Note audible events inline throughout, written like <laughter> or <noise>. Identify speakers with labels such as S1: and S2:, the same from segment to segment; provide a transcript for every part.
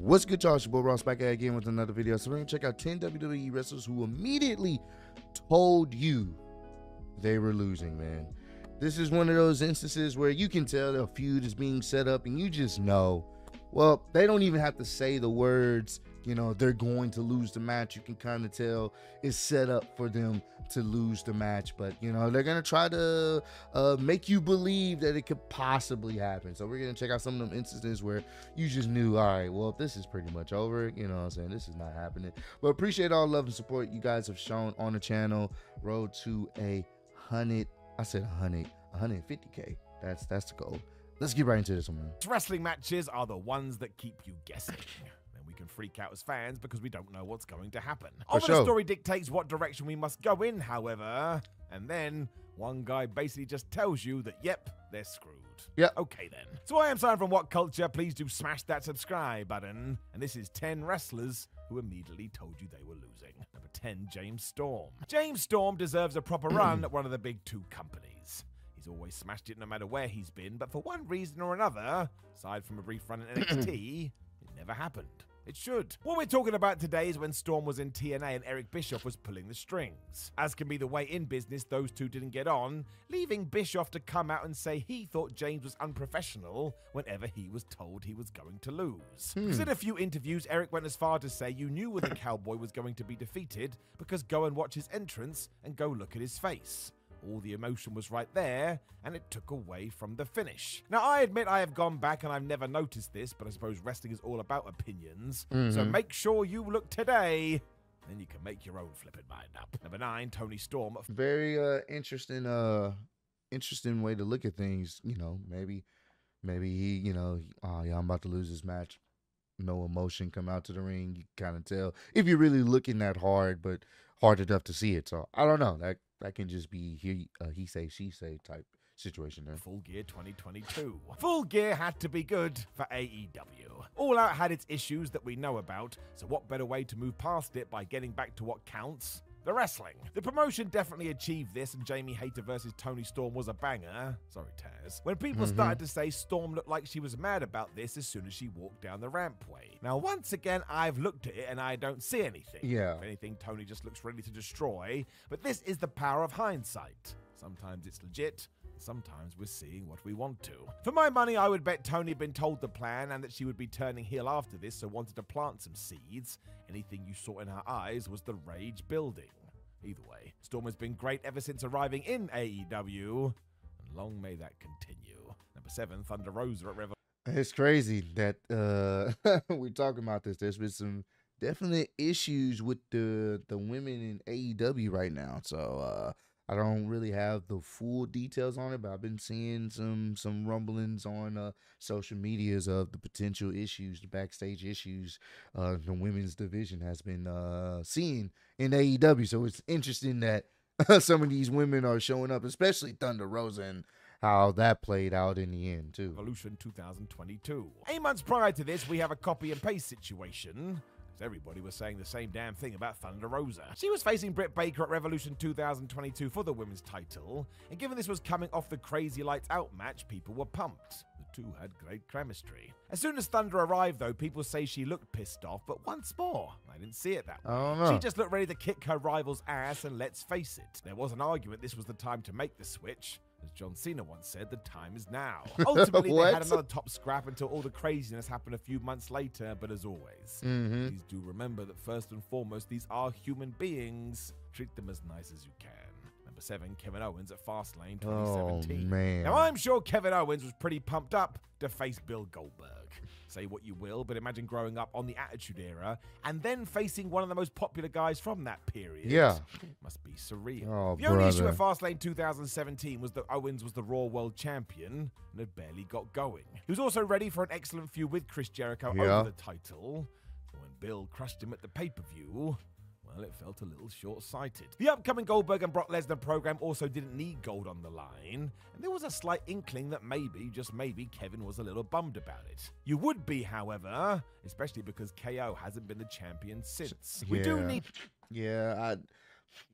S1: What's good, y'all? It's your boy Ross back at again with another video. So we're gonna check out 10 WWE wrestlers who immediately told you they were losing, man. This is one of those instances where you can tell a feud is being set up and you just know. Well, they don't even have to say the words, you know, they're going to lose the match. You can kind of tell it's set up for them to lose the match, but you know, they're gonna try to uh, make you believe that it could possibly happen. So we're gonna check out some of them instances where you just knew, all right, well, this is pretty much over, you know I'm saying? This is not happening. But appreciate all love and support you guys have shown on the channel. Road to a hundred, I said 100, 150k. That's that's the goal. Let's get right into this one.
S2: Wrestling matches are the ones that keep you guessing. Can freak out as fans because we don't know what's going to happen.
S1: For
S2: Often
S1: sure.
S2: the story dictates what direction we must go in, however, and then one guy basically just tells you that, yep, they're screwed.
S1: Yep.
S2: Okay then. So I am Simon from What Culture. Please do smash that subscribe button. And this is 10 wrestlers who immediately told you they were losing. Number 10, James Storm. James Storm deserves a proper <clears throat> run at one of the big two companies. He's always smashed it no matter where he's been, but for one reason or another, aside from a brief run in NXT, <clears throat> it never happened. It should. What we're talking about today is when Storm was in TNA and Eric Bischoff was pulling the strings. As can be the way in business, those two didn't get on, leaving Bischoff to come out and say he thought James was unprofessional whenever he was told he was going to lose. Hmm. Because in a few interviews, Eric went as far to say you knew when the <coughs> cowboy was going to be defeated because go and watch his entrance and go look at his face. All the emotion was right there, and it took away from the finish. Now, I admit I have gone back and I've never noticed this, but I suppose wrestling is all about opinions. So make sure you look today, then you can make your own flipping mind up. Number nine, Toni Storm.
S1: Very uh interesting uh interesting way to look at things. You know, maybe maybe he, you know, oh yeah, I'm about to lose this match. No emotion come out to the ring. You kind of tell if you're really looking that hard, but hard enough to see it. So I don't know. That that can just be he uh, he say she say type situation there.
S2: Full Gear 2022. Full Gear had to be good for AEW. All Out had its issues that we know about, so what better way to move past it by getting back to what counts? The wrestling. The promotion definitely achieved this, and Jamie Hayter versus Toni Storm was a banger. Sorry, Taz. When people mm-hmm. started to say Storm looked like she was mad about this as soon as she walked down the rampway. Now, once again, I've looked at it and I don't see anything.
S1: Yeah.
S2: If anything, Toni just looks ready to destroy. But this is the power of hindsight. Sometimes it's legit, Sometimes we're seeing what we want to. For my money, I would bet Toni had been told the plan and that she would be turning heel after this, so wanted to plant some seeds. Anything you saw in her eyes was the rage building. Either way, Storm has been great ever since arriving in AEW, and long may that continue. Number seven, Thunder Rosa at Revolution.
S1: It's crazy that uh <laughs> we're talking about this. There's been some definite issues with the the women in AEW right now. So uh I don't really have the full details on it, but I've been seeing some some rumblings on uh social medias of the potential issues, the backstage issues uh the women's division has been uh seeing in AEW. So it's interesting that <laughs> some of these women are showing up, especially Thunder Rosa and how that played out in the end too.
S2: Revolution 2022. Eight months prior to this, we have a copy and paste situation. Because everybody was saying the same damn thing about Thunder Rosa. She was facing Britt Baker at Revolution 2022 for the women's title, and given this was coming off the Crazy Lights Out match, people were pumped. The two had great chemistry. As soon as Thunder arrived, though, people say she looked pissed off, but once more, I didn't see it that way.
S1: Don't know.
S2: She just looked ready to kick her rival's ass, and let's face it, there was an argument this was the time to make the switch. As John Cena once said, the time is now. <laughs> Ultimately, they had another top scrap until all the craziness happened a few months later, but as always,
S1: Mhm.
S2: please do remember that first and foremost, these are human beings. Treat them as nice as you can. Seven, Kevin Owens at Fastlane
S1: Oh
S2: 2017.
S1: man.
S2: Now, I'm sure Kevin Owens was pretty pumped up to face Bill Goldberg. Say what you will, but imagine growing up on the Attitude Era and then facing one of the most popular guys from that period.
S1: Yeah.
S2: It Must be surreal.
S1: Oh,
S2: the only issue
S1: brother.
S2: at Fastlane 2017 was that Owens was the Raw World Champion and had barely got going. He was also ready for an excellent feud with Chris Jericho
S1: Yeah.
S2: over the title. When Bill crushed him at the pay per view, well, it felt a little short sighted. The upcoming Goldberg and Brock Lesnar program also didn't need gold on the line, and there was a slight inkling that maybe, just maybe, Kevin was a little bummed about it. You would be, however, especially because KO hasn't been the champion since. We do need
S1: Yeah, I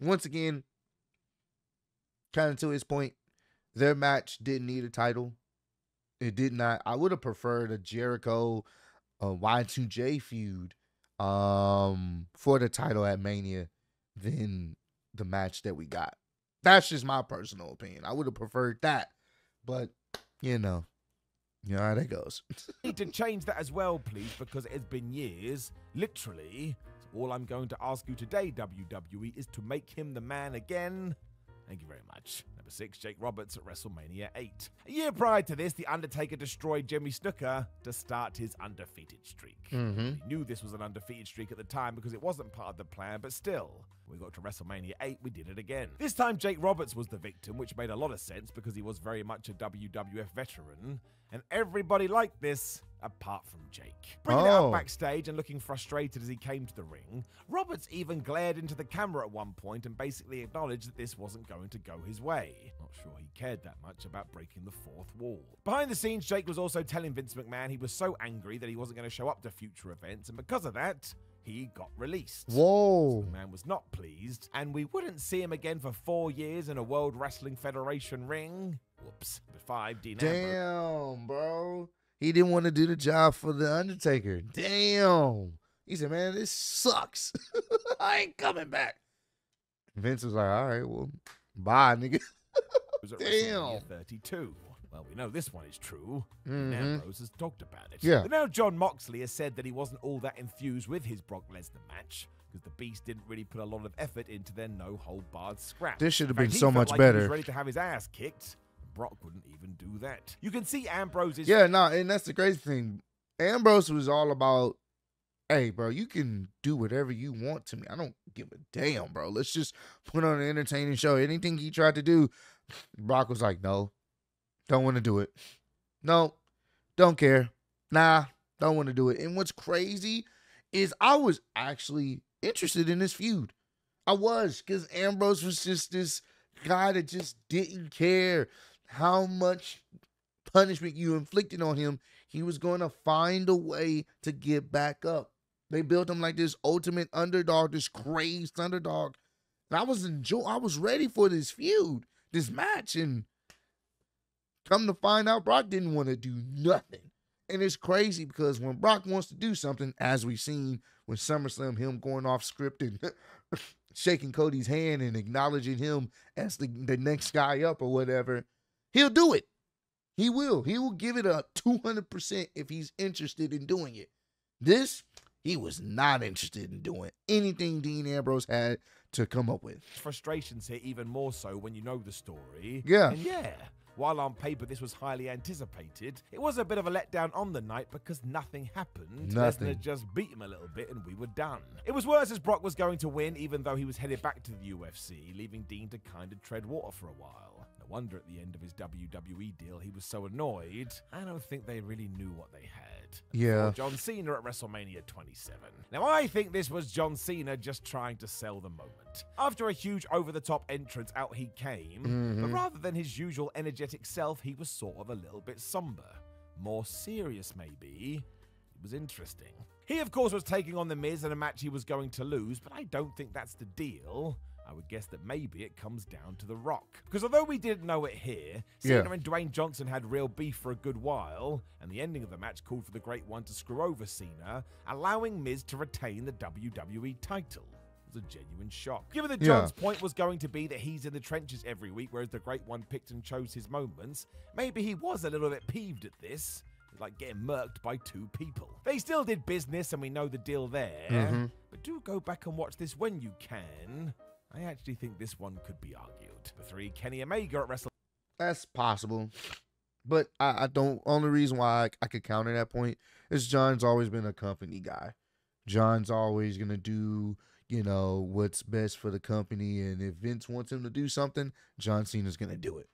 S1: once again kind of to his point, their match didn't need a title. It did not. I would have preferred a Jericho a Y2J feud um for the title at Mania than the match that we got. That's just my personal opinion. I would have preferred that, but you know, you know how that goes. <laughs>
S2: need to change that as well, please, because it has been years, literally. So all I'm going to ask you today, WWE, is to make him the man again. Thank you very much. Number six, Jake Roberts at WrestleMania 8. A year prior to this, The Undertaker destroyed Jimmy Snuka to start his undefeated streak.
S1: mm-hmm.
S2: He knew this was an undefeated streak at the time because it wasn't part of the plan, but still, we got to WrestleMania 8, we did it again. This time, Jake Roberts was the victim, which made a lot of sense because he was very much a WWF veteran, and everybody liked this apart from Jake. Bringing it
S1: Oh.
S2: up backstage and looking frustrated as he came to the ring, Roberts even glared into the camera at one point and basically acknowledged that this wasn't going to go his way. Not sure he cared that much about breaking the fourth wall. Behind the scenes, Jake was also telling Vince McMahon he was so angry that he wasn't going to show up to future events, and because of that, he got released.
S1: Whoa.
S2: The Man was not pleased, and we wouldn't see him again for four years in a World Wrestling Federation ring. Whoops. But five, Dean.
S1: Damn, bro. He didn't want to do the job for the Undertaker. Damn. He said, "Man, this sucks. <laughs> I ain't coming back." Vince was like, "All right, well, bye, nigga." Damn.
S2: WrestleMania 32. Well, we know this one is true.
S1: Mhm.
S2: Ambrose has talked about it.
S1: Yeah.
S2: But now Jon Moxley has said that he wasn't all that enthused with his Brock Lesnar match because the Beast didn't really put a lot of effort into their no hold barred scrap.
S1: This should have been
S2: fact, he
S1: so much
S2: like He
S1: better.
S2: was ready to have his ass kicked. Brock wouldn't even do that. You can see Ambrose's
S1: Yeah, no, and that's the crazy thing. Ambrose was all about, hey, bro, you can do whatever you want to me. I don't give a damn, bro. Let's just put on an entertaining show. Anything he tried to do, Brock was like, no, don't want to do it. No, don't care. Nah, don't want to do it. And what's crazy is I was actually interested in this feud. I was, because Ambrose was just this guy that just didn't care how much punishment you inflicted on him, he was going to find a way to get back up. They built him like this ultimate underdog, this crazed underdog. And I was enjoy I was ready for this feud, this match, and come to find out, Brock didn't want to do nothing. And it's crazy because when Brock wants to do something, as we've seen with SummerSlam, him going off script and <laughs> shaking Cody's hand and acknowledging him as the, the next guy up or whatever, he'll do it. He will. He will give it a 200% if he's interested in doing it. This, he was not interested in doing anything Dean Ambrose had to come up with.
S2: frustrations here even more so when you know the story.
S1: Yeah.
S2: And yeah, while on paper this was highly anticipated, it was a bit of a letdown on the night because nothing happened.
S1: Nothing.
S2: Lesnar just beat him a little bit and we were done. It was worse as Brock was going to win, even though he was headed back to the UFC, leaving Dean to kind of tread water for a while. No wonder at the end of his WWE deal he was so annoyed. I don't think they really knew what they had.
S1: Yeah.
S2: John Cena at WrestleMania 27. Now, I think this was John Cena just trying to sell the moment. After a huge over the top entrance, out he came, mm-hmm. but rather than his usual energetic self, he was sort of a little bit somber. More serious, maybe. It was interesting. He, of course, was taking on The Miz in a match he was going to lose, but I don't think that's the deal. I would guess that maybe it comes down to The Rock. Because although we didn't know it here, Cena
S1: Yeah.
S2: and Dwayne Johnson had real beef for a good while, and the ending of the match called for the Great One to screw over Cena, allowing Miz to retain the WWE title. It was a genuine shock. Given that
S1: Yeah.
S2: John's point was going to be that he's in the trenches every week, whereas the Great One picked and chose his moments, maybe he was a little bit peeved at this. Like getting murked by two people. They still did business, and we know the deal there.
S1: Mhm.
S2: But do go back and watch this when you can. I actually think this one could be argued. The three Kenny Omega at Wrestle.
S1: That's possible. But I, I don't. Only reason why I, I could counter that point is John's always been a company guy. John's always gonna do, you know, what's best for the company, and if Vince wants him to do something, John Cena's gonna do it.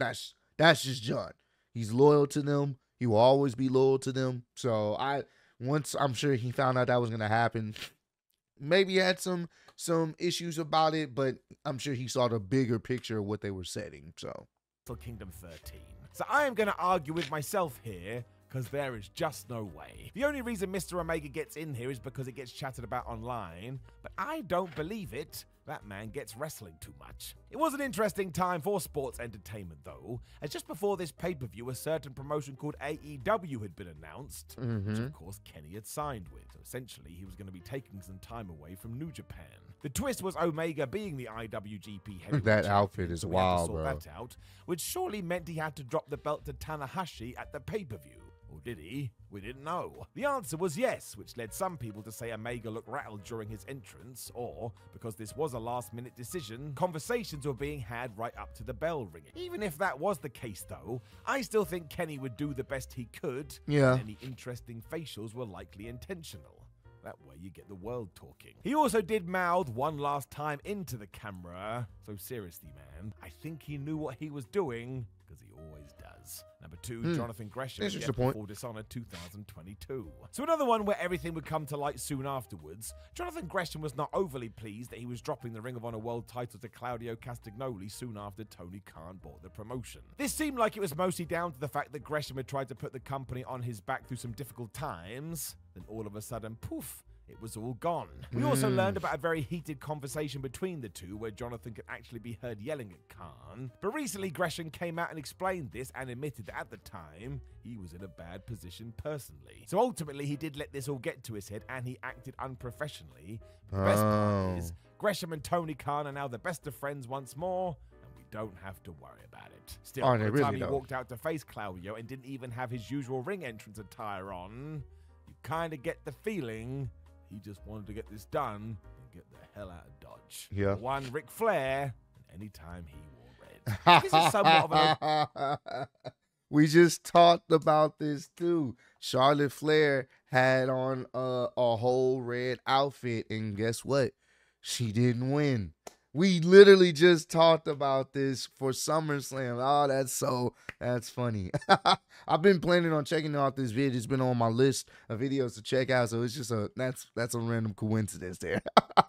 S1: That's that's just John. He's loyal to them. He will always be loyal to them. So I once I'm sure he found out that was gonna happen. Maybe had some some issues about it, but I'm sure he saw the bigger picture of what they were setting. So for
S2: Kingdom 13. So I am going to argue with myself here because there is just no way. The only reason Mr. Omega gets in here is because it gets chatted about online, but I don't believe it that man gets wrestling too much. It was an interesting time for sports entertainment, though, as just before this pay per view, a certain promotion called AEW had been announced, which
S1: Mm-hmm.
S2: of course Kenny had signed with. So essentially, he was going to be taking some time away from New Japan. The twist was Omega being the IWGP heavyweight
S1: That outfit is
S2: so we had to
S1: wild, bro.
S2: that out, which surely meant he had to drop the belt to Tanahashi at the pay per view. Did he? We didn't know. The answer was yes, which led some people to say Omega looked rattled during his entrance, or because this was a last minute decision, conversations were being had right up to the bell ringing. Even if that was the case, though, I still think Kenny would do the best he could,
S1: Yeah.
S2: and any interesting facials were likely intentional. That way you get the world talking. He also did mouth one last time into the camera. So seriously, man, I think he knew what he was doing, because he always does. Number two,
S1: Hmm.
S2: Jonathan Gresham yet
S1: point.
S2: before Dishonored 2022. So another one where everything would come to light soon afterwards. Jonathan Gresham was not overly pleased that he was dropping the Ring of Honor World title to Claudio Castagnoli soon after Tony Khan bought the promotion. This seemed like it was mostly down to the fact that Gresham had tried to put the company on his back through some difficult times, then all of a sudden, poof, it was all gone. We also
S1: Mm.
S2: learned about a very heated conversation between the two where Jonathan could actually be heard yelling at Khan. But recently, Gresham came out and explained this and admitted that at the time, he was in a bad position personally. So ultimately, he did let this all get to his head and he acted unprofessionally. But the best part
S1: Oh.
S2: is, Gresham and Tony Khan are now the best of friends once more. and we Don't have to worry about it. Still,
S1: Are
S2: by
S1: they
S2: the time
S1: really,
S2: he
S1: though?
S2: walked out to face Claudio and didn't even have his usual ring entrance attire on, you kind of get the feeling he just wanted to get this done and get the hell out of Dodge.
S1: Yeah.
S2: One Ric Flair, anytime he wore red. <laughs> this is somewhat of an
S1: we just talked about this too. Charlotte Flair had on a, a whole red outfit, and guess what? She didn't win. We literally just talked about this for SummerSlam. Oh, that's so that's funny. <laughs> I've been planning on checking out this video. It's been on my list of videos to check out. So it's just a that's that's a random coincidence there. <laughs>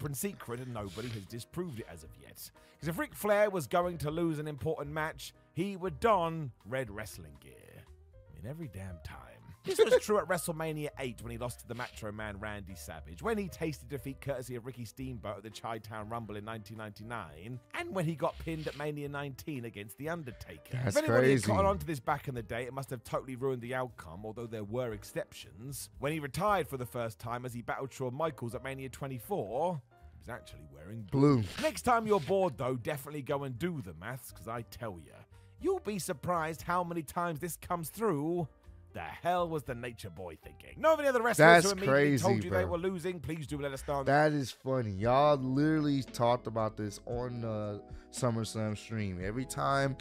S2: open secret and nobody has disproved it as of yet. Because if Ric Flair was going to lose an important match, he would don red wrestling gear. I mean, every damn time. This was true at WrestleMania 8 when he lost to the Macho Man Randy Savage, when he tasted defeat courtesy of Ricky Steamboat at the Chi Town Rumble in 1999, and when he got pinned at Mania 19 against The Undertaker.
S1: That's
S2: if anybody had
S1: crazy.
S2: caught on to this back in the day, it must have totally ruined the outcome, although there were exceptions. When he retired for the first time as he battled Shawn Michaels at Mania 24, he was actually wearing blue.
S1: Blue.
S2: Next time you're bored, though, definitely go and do the maths, because I tell you, you'll be surprised how many times this comes through. The hell was the Nature Boy thinking? Of any other wrestlers
S1: That's
S2: who
S1: crazy,
S2: told you they were losing? Please do let us know.
S1: That is funny. Y'all literally talked about this on the SummerSlam stream. Every time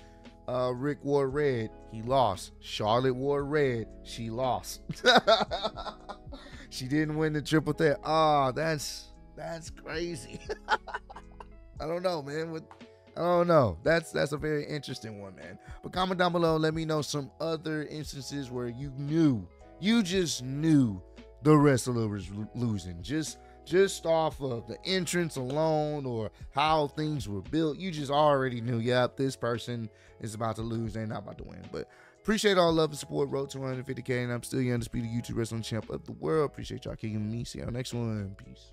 S1: uh, Ric wore red, he lost. Charlotte wore red, she lost. <laughs> she didn't win the triple threat. Ah, that's that's crazy. <laughs> I don't know, man. What Oh, I don't know. That's that's a very interesting one, man. But comment down below. Let me know some other instances where you knew, you just knew the wrestler was losing. Just just off of the entrance alone or how things were built, you just already knew, yep, this person is about to lose. They're not about to win. But appreciate all love and support. Road to 150k, and I'm still your undisputed YouTube wrestling champ of the world. Appreciate y'all kicking me. See y'all next one. Peace.